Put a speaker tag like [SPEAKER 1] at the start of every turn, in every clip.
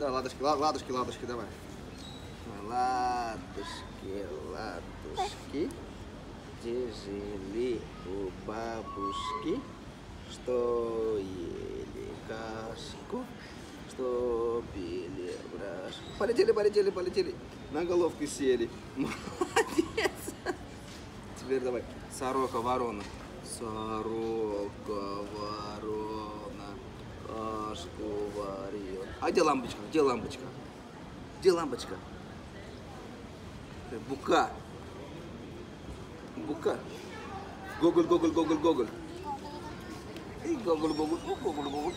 [SPEAKER 1] Давай, ладушки, ла- ладушки, ладушки, давай. Ладушки, ладушки, где жили у бабушки, что ели кашку, что пили брашку. Полетели, полетели, полетели, на головку сели. Молодец. Теперь давай. Сорока, ворона. Сорока, ворона, кашку варила. А где лампочка? Где лампочка? Где лампочка? Бука. Бука. Гоголь, гоголь, гоголь, гоголь. И гоголь, гоголь, гоголь, гоголь.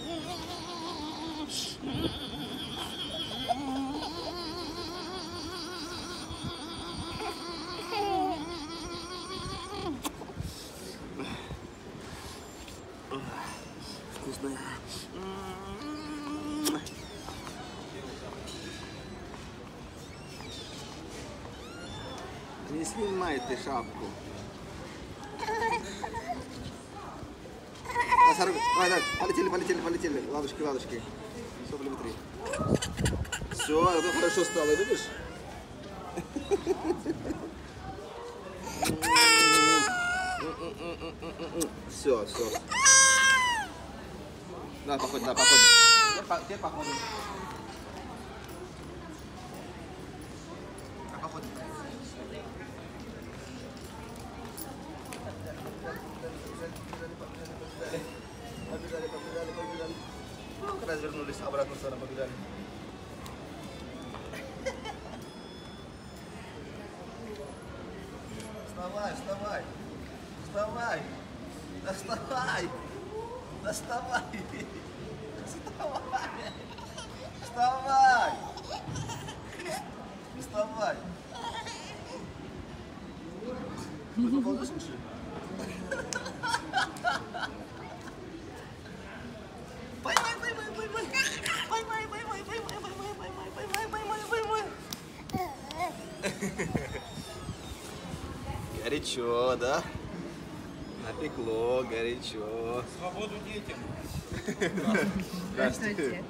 [SPEAKER 1] Не снимай ты шапку. А, сорок- Давай, давай, полетели, полетели, полетели. Ладушки, ладушки. Сопли внутри. Все, это хорошо стало, видишь? Все, все. Да, походим, да, походим. Теперь по- Теперь походим. А. Вставай, вставай. Вставай. Да вставай. Да вставай. Вставай. Вставай. Попал слушай? Поймай, поймай, поймай. Поймай, поймай, поймай, поймай, поймай, поймай, поймай, поймай. Горячо, да? Напекло, горячо.
[SPEAKER 2] Свободу детям.
[SPEAKER 1] Здравствуйте.